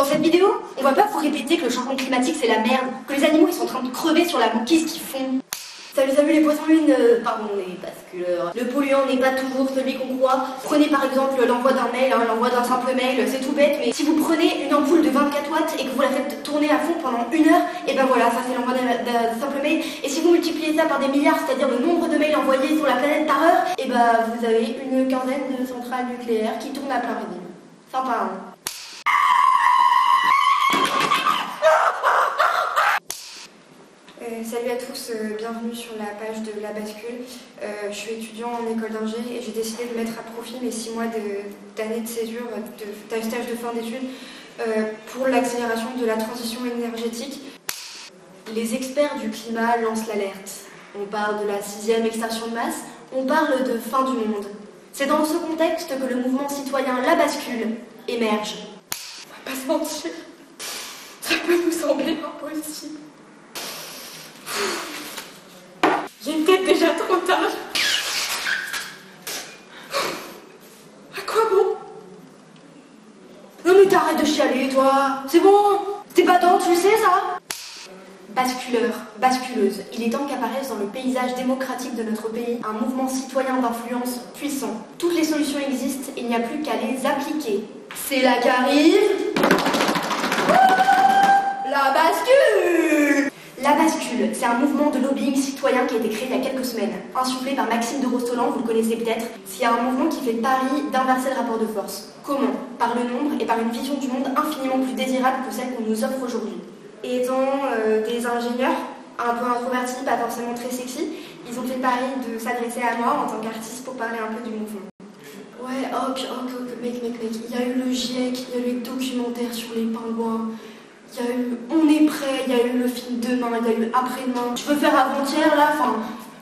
Dans cette vidéo, on va pas vous répéter que le changement climatique c'est la merde, que les animaux ils sont en train de crever sur la banquise qu'ils font. Salut, salut les poissons lunes, euh, pardon les basculeurs. Le polluant n'est pas toujours celui qu'on croit. Prenez par exemple l'envoi d'un mail, hein, l'envoi d'un simple mail, c'est tout bête, mais si vous prenez une ampoule de 24 watts et que vous la faites tourner à fond pendant une heure, et ben voilà, ça c'est l'envoi d'un simple mail. Et si vous multipliez ça par des milliards, c'est-à-dire le nombre de mails envoyés sur la planète par heure, et ben vous avez une quinzaine de centrales nucléaires qui tournent à plein régime. Sympa, hein Euh, salut à tous, euh, bienvenue sur la page de La Bascule. Euh, je suis étudiant en école d'ingé et j'ai décidé de mettre à profit mes six mois d'année de, césure, de, de fin d'études, pour l'accélération de la transition énergétique. Les experts du climat lancent l'alerte. On parle de la sixième extinction de masse, on parle de fin du monde. C'est dans ce contexte que le mouvement citoyen La Bascule émerge. On va pas se mentir, ça peut nous sembler impossible. J'ai une tête déjà trop tard. À quoi bon? Non mais t'arrêtes de chialer toi. C'est bon. T'es pas dans, tu le sais ça? Basculeur, basculeuse, il est temps qu'apparaisse dans le paysage démocratique de notre pays un mouvement citoyen d'influence puissant. Toutes les solutions existent, il n'y a plus qu'à les appliquer. C'est là qu'arrive... la bascule, c'est un mouvement de lobbying citoyen qui a été créé il y a quelques semaines, insufflé par Maxime de Rostolan, vous le connaissez peut-être. C'est un mouvement qui fait pari d'inverser le rapport de force. Comment? Par le nombre et par une vision du monde infiniment plus désirable que celle qu'on nous offre aujourd'hui. Étant euh, des ingénieurs, un peu introvertis, pas forcément très sexy, ils ont fait le pari de s'adresser à moi en tant qu'artiste pour parler un peu du mouvement. Ouais, ok, ok, ok, mec, mec, mec, il y a eu le GIEC, il y a eu les documentaires sur les pingouins, il y a eu Prêt, il y a eu le film Demain, il y a eu Après-demain. Je peux faire avant-hier là, enfin,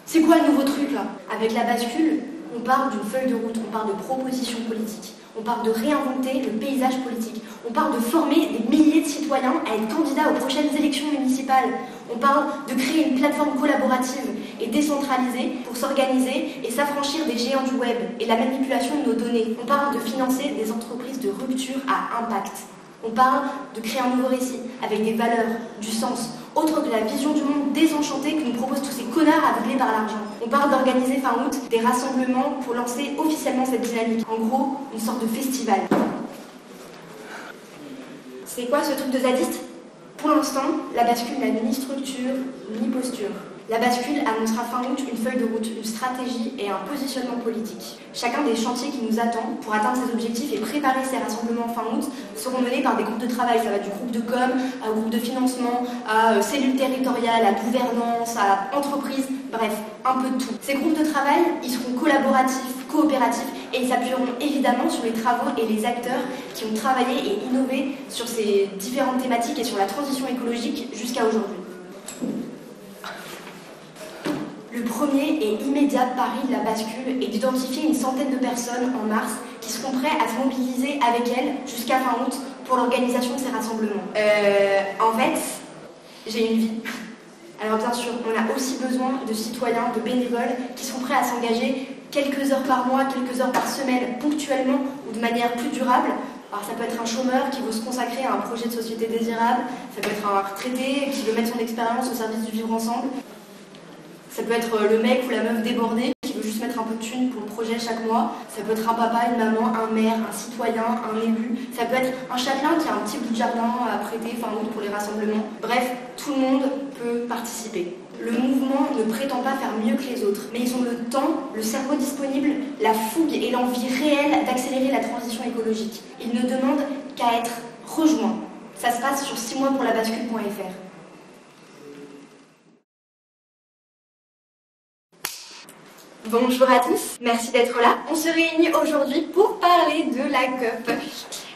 c'est quoi le nouveau truc là? Avec la bascule, on parle d'une feuille de route, on parle de propositions politiques, on parle de réinventer le paysage politique, on parle de former des milliers de citoyens à être candidats aux prochaines élections municipales, on parle de créer une plateforme collaborative et décentralisée pour s'organiser et s'affranchir des géants du web et la manipulation de nos données. On parle de financer des entreprises de rupture à impact. On parle de créer un nouveau récit avec des valeurs, du sens, autre que la vision du monde désenchantée que nous proposent tous ces connards aveuglés par l'argent. On parle d'organiser fin août des rassemblements pour lancer officiellement cette dynamique. En gros, une sorte de festival. C'est quoi ce truc de zadiste? Pour l'instant, la bascule n'a ni structure ni posture. La bascule annoncera fin août une feuille de route, une stratégie et un positionnement politique. Chacun des chantiers qui nous attendent pour atteindre ces objectifs et préparer ces rassemblements fin août seront menés par des groupes de travail. Ça va du groupe de com à groupe de financement, à euh, cellules territoriales, à gouvernance, à entreprise, bref, un peu de tout. Ces groupes de travail, ils seront collaboratifs, coopératifs et ils s'appuieront évidemment sur les travaux et les acteurs qui ont travaillé et innové sur ces différentes thématiques et sur la transition écologique jusqu'à aujourd'hui. Le premier et immédiat pari de la bascule est d'identifier une centaine de personnes en mars qui seront prêts à se mobiliser avec elles jusqu'à fin août pour l'organisation de ces rassemblements. Euh, en fait, j'ai une vie. Alors bien sûr, on a aussi besoin de citoyens, de bénévoles qui sont prêts à s'engager quelques heures par mois, quelques heures par semaine, ponctuellement ou de manière plus durable. Alors ça peut être un chômeur qui veut se consacrer à un projet de société désirable, ça peut être un retraité qui veut mettre son expérience au service du vivre ensemble. Ça peut être euh, le mec ou la meuf débordée qui veut juste mettre un peu de thunes pour le projet chaque mois. Ça peut être un papa, une maman, un maire, un citoyen, un élu. Ça peut être un châtelain qui a un petit bout de jardin à prêter fin août pour les rassemblements. Bref, tout le monde peut participer. Le mouvement ne prétend pas faire mieux que les autres, mais ils ont le temps, le cerveau disponible, la fougue et l'envie réelle d'accélérer la transition écologique. Ils ne demandent qu'à être rejoints. Ça se passe sur 6 mois pour la bascule.fr. Bonjour à tous, merci d'être là. On se réunit aujourd'hui pour parler de la cup.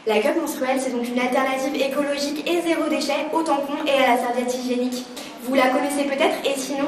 La cup menstruelle, c'est donc une alternative écologique et zéro déchet au tampon et à la serviette hygiénique. Vous la connaissez peut-être et sinon,